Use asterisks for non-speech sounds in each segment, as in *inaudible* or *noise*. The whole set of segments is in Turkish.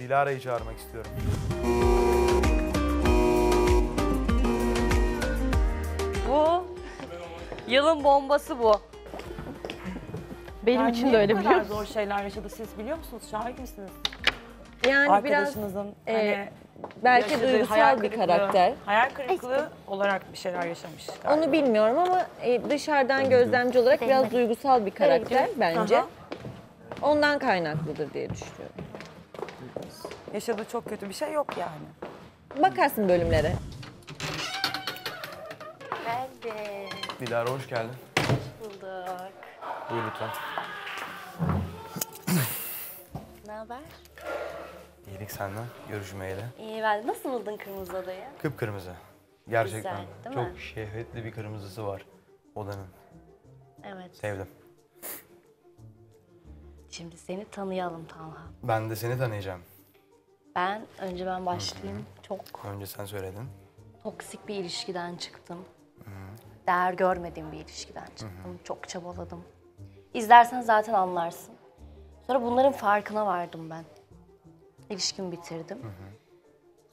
Dilara'yı çağırmak istiyorum. Bu yılın bombası bu. Benim için de öyle Ne biliyor kadar musun? zor şeyler yaşadı siz biliyor musunuz? Şahit misiniuz? Yani biraz Arkadaşınızın e, hani belki yaşadığı duygusal bir kırıklığı- karakter. Hayal kırıklığı olarak bir şeyler yaşamış. galiba. Onu bilmiyorum ama e, dışarıdan gözlemci olarak biraz duygusal bir karakter bence. Ondan kaynaklıdır diye düşünüyorum. Yaşadığı çok kötü bir şey yok yani. Bakarsın bölümlere. Ben de Dilara hoş geldin. bulduk. Buyur lütfen. Ne haber? İyilik senden görüşmeyle. İyi ben. Nasıl buldun kırmızı odayı? Kıpkırmızı. Gerçekten Güzel, değil mi? çok şehvetli bir kırmızısı var odanın. Evet. Sevdim. Şimdi seni tanıyalım Talha. Ben de seni tanıyacağım. Ben önce ben başlayayım. Çok Önce sen söyledin. toksik bir ilişkiden çıktım. Değer görmediğim bir ilişkiden çıktım. Çok çabaladım. İzlersen zaten anlarsın. Sonra bunların farkına vardım ben. İlişkimi bitirdim.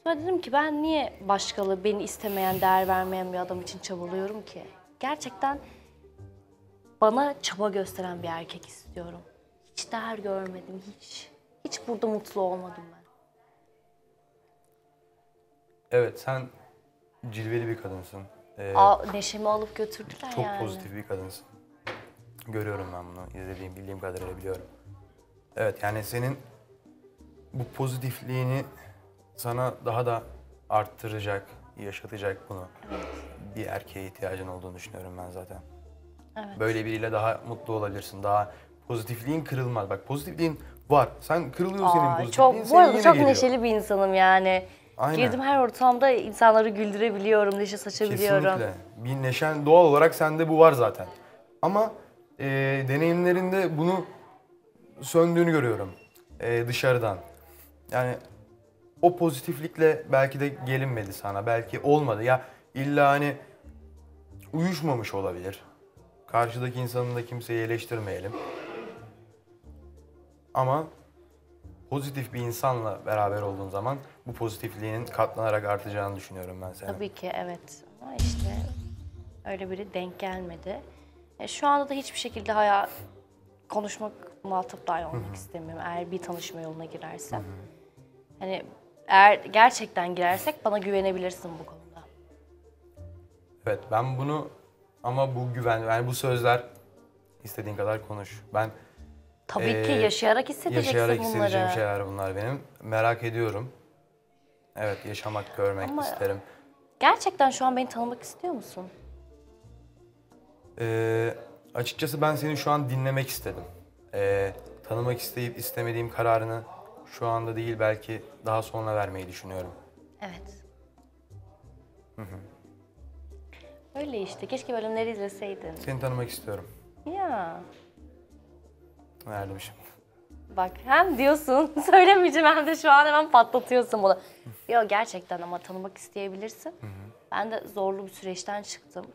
Sonra dedim ki ben niye başkalı beni istemeyen, değer vermeyen bir adam için çabalıyorum ki? Gerçekten bana çaba gösteren bir erkek istiyorum. Hiç değer görmedim, hiç. Hiç burada mutlu olmadım ben. Evet sen cilveli bir kadınsın. Ee, Aa, neşemi alıp götürdüler çok yani. pozitif bir kadınsın. Görüyorum ben bunu. İzlediğim, bildiğim kadarıyla biliyorum. Evet yani senin bu pozitifliğini sana daha da arttıracak, yaşatacak bunu. Bir erkeğe ihtiyacın olduğunu düşünüyorum ben zaten. Evet. Böyle biriyle daha mutlu olabilirsin. Daha pozitifliğin kırılmaz. Bak pozitifliğin var. Sen kırılıyor senin Aa, pozitifliğin. çok, bu senin arada çok geliyor. neşeli bir insanım yani. Aynen. Girdim her ortamda insanları güldürebiliyorum, neşe saçabiliyorum. Kesinlikle. Bir neşen doğal olarak sende bu var zaten. Ama e, deneyimlerinde bunu söndüğünü görüyorum e, dışarıdan. Yani o pozitiflikle belki de gelinmedi sana, belki olmadı. Ya illa hani uyuşmamış olabilir. Karşıdaki insanın da kimseyi eleştirmeyelim. Ama pozitif bir insanla beraber olduğun zaman bu pozitifliğinin katlanarak artacağını düşünüyorum ben senin. Tabii ki evet. Ama işte öyle biri denk gelmedi. E, şu anda da hiçbir şekilde hayal konuşmak, muhatap dahi olmak istemiyorum. Eğer bir tanışma yoluna girersem. Hani eğer gerçekten girersek bana güvenebilirsin bu konuda. Evet ben bunu ama bu güven yani bu sözler istediğin kadar konuş. Ben Tabii Ee, ki yaşayarak hissedeceksin yaşayarak bunları. hissedeceğim şeyler bunlar benim. Merak ediyorum. Evet yaşamak, görmek Ama- isterim. Gerçekten şu an beni tanımak istiyor musun? Ee, açıkçası ben seni şu an dinlemek istedim. Ee, tanımak isteyip istemediğim kararını şu anda değil belki daha sonra vermeyi düşünüyorum. Evet. Öyle işte. Keşke bölümleri izleseydin. Seni tanımak istiyorum. Ya. Verdim şimdi. Bak hem diyorsun *laughs* söylemeyeceğim hem de şu an hemen patlatıyorsun bunu. Yok gerçekten ama tanımak isteyebilirsin. Ben de zorlu bir süreçten çıktım.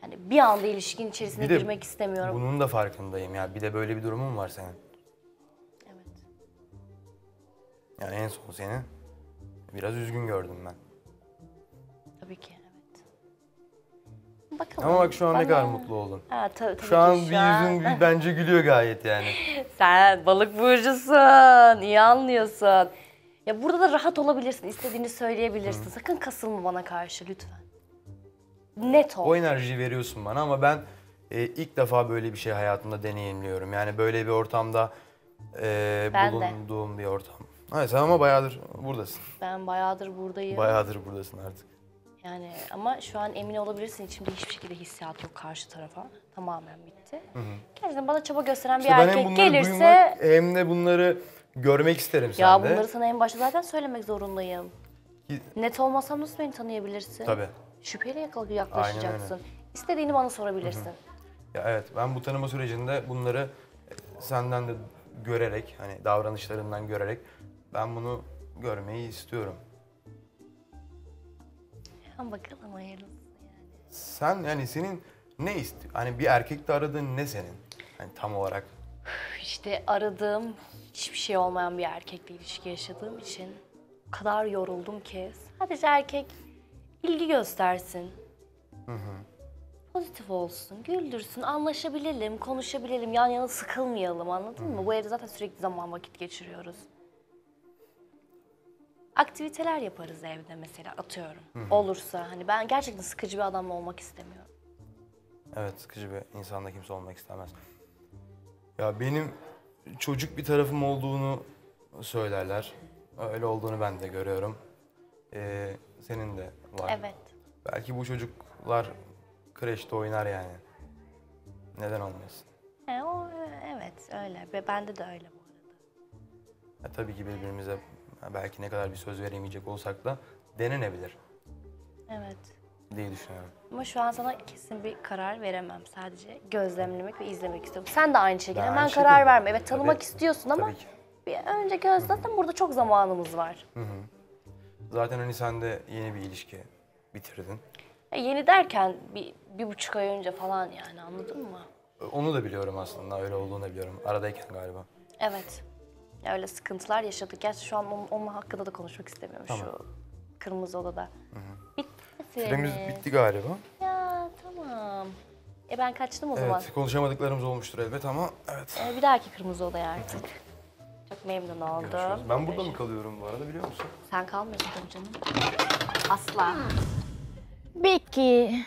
Hani bir anda ilişkin içerisine Bir de girmek istemiyorum. Bunun da farkındayım ya. Bir de böyle bir durumun var senin. Evet. Yani en son seni biraz üzgün gördüm ben. Tabii ki. Bakalım. Ama bak şu an ne Bana- kadar mutlu oldun. Ha, ta- tabii Şu an ki bir yüzün bir- bence gülüyor gayet yani. *laughs* Sen balık burcusun. iyi anlıyorsun. Ya burada da rahat olabilirsin. istediğini söyleyebilirsin. Sakın kasılma bana karşı lütfen. Net ol. O enerjiyi veriyorsun bana ama ben e, ilk defa böyle bir şey hayatımda deneyimliyorum. Yani böyle bir ortamda e, Ben de. bulunduğum bir ortam. Hayır sen ama bayağıdır buradasın. Ben bayağıdır buradayım. Bayağıdır buradasın artık. Yani ama şu an emin olabilirsin içimde hiçbir şekilde hissiyat yok karşı tarafa. Tamamen bitti. Gerçekten bana çaba gösteren bir İşte hem erkek bunları gelirse... duymak hem de bunları görmek isterim ya sende. bunları sana en başta zaten söylemek zorundayım. Net olmasam nasıl beni tanıyabilirsin? Tabii. Şüpheyle yaklaşacaksın. İstediğini bana sorabilirsin. Ya evet ben bu tanıma sürecinde bunları e, senden de görerek hani davranışlarından görerek ben bunu görmeyi istiyorum. Ama bakalım hayırlısı. Sen yani senin ne istiyor? Hani bir erkekte aradığın ne senin? Hani tam olarak. işte aradığım hiçbir şey olmayan bir erkekle ilişki yaşadığım için o kadar yoruldum ki sadece erkek ilgi göstersin. Pozitif olsun, güldürsün, anlaşabilelim, konuşabilelim, yan yana sıkılmayalım anladın mı? Bu evde zaten sürekli zaman vakit geçiriyoruz. Aktiviteler yaparız evde mesela atıyorum. Olursa hani ben gerçekten sıkıcı bir adamla olmak istemiyorum. Evet sıkıcı bir insanda kimse olmak istemez. Ya benim çocuk bir tarafım olduğunu söylerler. Öyle olduğunu ben de görüyorum. Ee, senin de var. Evet. Belki bu çocuklar kreşte oynar yani. Neden olmasın? E, o, evet öyle bende de öyle bu arada. Ya tabii ki birbirimize belki ne kadar bir söz veremeyecek olsak da denenebilir Evet. diye düşünüyorum. Ama şu an sana kesin bir karar veremem. Sadece gözlemlemek ve izlemek istiyorum. Sen de aynı şekilde Ben hemen aynı karar şekilde. verme. Evet tanımak Tabii. istiyorsun ama Tabii ki. bir önce göz zaten burada çok zamanımız var. Zaten hani sen de yeni bir ilişki bitirdin. E, yeni derken bir, bir buçuk ay önce falan yani anladın mı? Onu da biliyorum aslında öyle olduğunu da biliyorum. Aradayken galiba. Evet. Ya Öyle sıkıntılar yaşadık. Gerçi şu an onun, onun hakkında da konuşmak istemiyorum şu kırmızı odada. Bitti Süremiz süremiz. bitti galiba. Ya tamam. E ben kaçtım o zaman. Evet konuşamadıklarımız olmuştur elbet ama evet. E, bir dahaki kırmızı odaya artık. Çok memnun oldum. Görüşürüz. Ben burada mı kalıyorum bu arada biliyor musun? Sen kalmıyorsun canım. Asla. Peki.